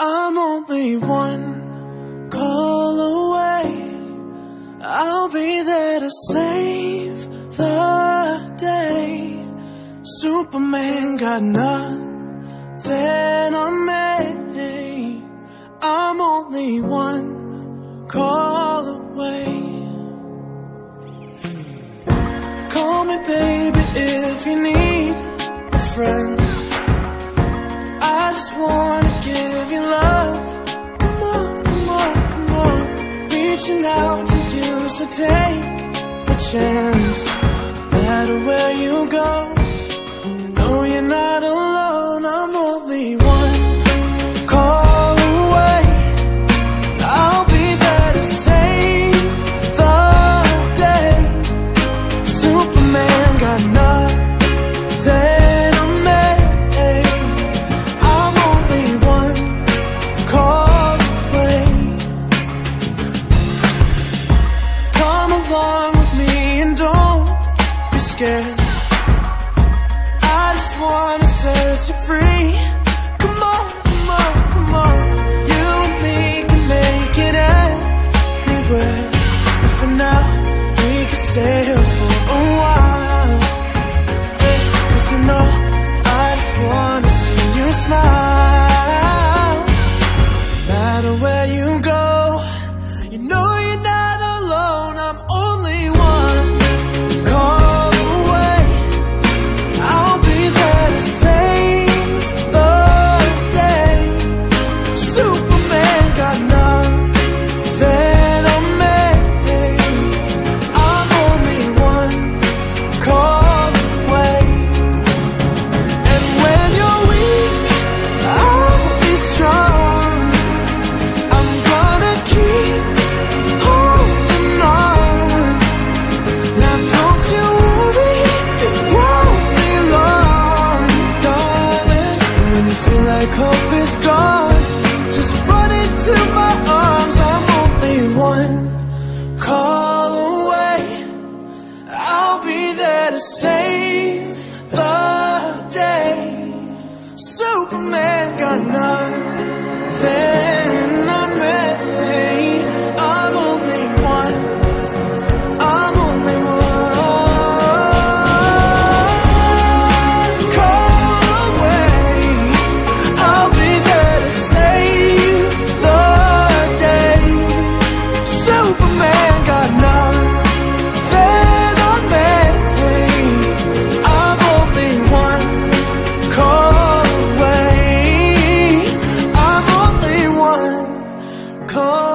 I'm only one call away. I'll be there to save the day. Superman got nothing on me. I'm only one call away. Call me, baby, if you need a friend. I just wanna give you Reaching out to you, so take a chance. No matter where you go, scared. I just wanna set you free. Come on, come on, come on. You and me can make it anywhere. And for now, we can stay here for a while. To save the day. Superman got nothing call.